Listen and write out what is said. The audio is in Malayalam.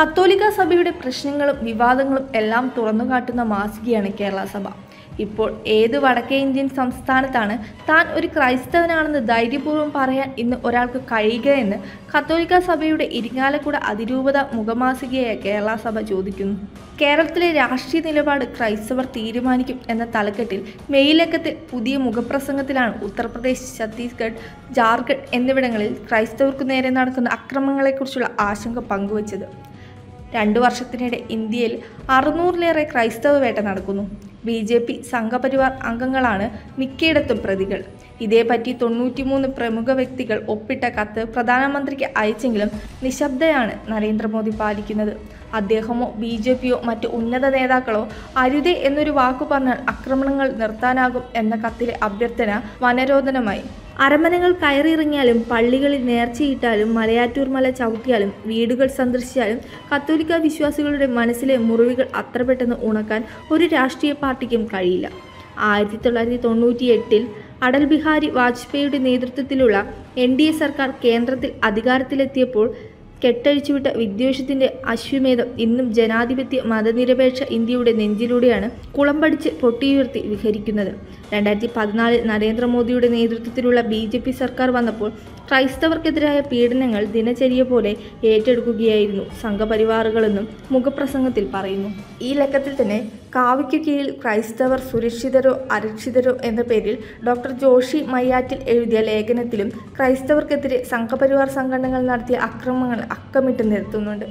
കത്തോലിക്ക സഭയുടെ പ്രശ്നങ്ങളും വിവാദങ്ങളും എല്ലാം തുറന്നുകാട്ടുന്ന മാസികയാണ് കേരള സഭ. ഇപ്പോൾ ഏത് വടക്കേ ഇന്ത്യൻ സംസ്ഥാനത്താണ് താൻ ഒരു ക്രൈസ്തവനാണെന്ന് ധൈര്യപൂർവം പറയാൻ ഇന്ന് ഒരാൾക്ക് കഴിയുകയെന്ന് കത്തോലിക്ക സഭയുടെ ഇരിങ്ങാലക്കുട അതിരൂപത മുഖമാസികയായ കേരള സഭ ചോദിക്കുന്നു. കേരളത്തിലെ രാഷ്ട്രീയ നിലപാട് ക്രൈസ്തവർ തീരുമാനിക്കും എന്ന തലക്കെട്ടിൽ മെയിലക്കത്തിൽ പുതിയ മുഖപ്രസംഗത്തിലാണ് ഉത്തർപ്രദേശ് ഛത്തീസ്ഗഡ് ജാർഖണ്ഡ് എന്നിവിടങ്ങളിൽ ക്രൈസ്തവർക്ക് നേരെ നടക്കുന്ന അക്രമങ്ങളെക്കുറിച്ചുള്ള ആശങ്ക പങ്കുവച്ചത്. രണ്ടു വർഷത്തിനിടെ ഇന്ത്യയിൽ അറുന്നൂറിലേറെ ക്രൈസ്തവ വേട്ട നടക്കുന്നു. ബി ജെ പി സംഘപരിവാർ അംഗങ്ങളാണ് മിക്കയിടത്തും പ്രതികൾ. ഇതേപ്പറ്റി തൊണ്ണൂറ്റിമൂന്ന് പ്രമുഖ വ്യക്തികൾ ഒപ്പിട്ട കത്ത് പ്രധാനമന്ത്രിക്ക് അയച്ചെങ്കിലും നിശബ്ദയാണ് നരേന്ദ്രമോദി പാലിക്കുന്നത്. അദ്ദേഹമോ ബി ജെ പിയോ മറ്റ് ഉന്നത നേതാക്കളോ അരുതേ എന്നൊരു വാക്കു പറഞ്ഞാൽ ആക്രമണങ്ങൾ നിർത്താനാകും എന്ന കത്തിലെ അഭ്യർത്ഥന വനരോധനമായി. അരമനകൾ കയറിയിറങ്ങിയാലും പള്ളികളിൽ നേർച്ചയിട്ടാലും മലയാറ്റൂർ മല ചവിട്ടിയാലും വീടുകൾ സന്ദർശിച്ചാലും കത്തോലിക്ക വിശ്വാസികളുടെ മനസ്സിലെ മുറിവുകൾ അത്ര പെട്ടെന്ന് ഉണക്കാൻ ഒരു രാഷ്ട്രീയ പാർട്ടിക്കും കഴിയില്ല. ആയിരത്തി തൊള്ളായിരത്തി തൊണ്ണൂറ്റി എട്ടിൽ അടൽ ബിഹാരി വാജ്പേയിയുടെ നേതൃത്വത്തിലുള്ള എൻ ഡി എ സർക്കാർ കേന്ദ്രത്തിൽ അധികാരത്തിലെത്തിയപ്പോൾ കെട്ടഴിച്ചുവിട്ട വിദ്വേഷത്തിന്റെ അശ്വമേധം ഇന്നും ജനാധിപത്യ മതനിരപേക്ഷ ഇന്ത്യയുടെ നെഞ്ചിലൂടെയാണ് കുളമ്പടിച്ച് പൊട്ടിയുയർത്തി വിഹരിക്കുന്നത്. രണ്ടായിരത്തി പതിനാലിൽ നരേന്ദ്രമോദിയുടെ നേതൃത്വത്തിലുള്ള ബി ജെ പി സർക്കാർ വന്നപ്പോൾ ക്രൈസ്തവർക്കെതിരായ പീഡനങ്ങൾ ദിനചര്യ പോലെ ഏറ്റെടുക്കുകയായിരുന്നു സംഘപരിവാറുകളെന്നും മുഖപ്രസംഗത്തിൽ പറയുന്നു. ഈ ലക്കത്തിൽ തന്നെ കാവിക്ക് കീഴിൽ ക്രൈസ്തവർ സുരക്ഷിതരോ അരക്ഷിതരോ എന്ന പേരിൽ ഡോക്ടർ ജോഷി മയ്യാറ്റിൽ എഴുതിയ ലേഖനത്തിലും ക്രൈസ്തവർക്കെതിരെ സംഘപരിവാർ സംഘടനകൾ നടത്തിയ അക്രമങ്ങൾ അക്കമിട്ട് നിരത്തുന്നുണ്ട്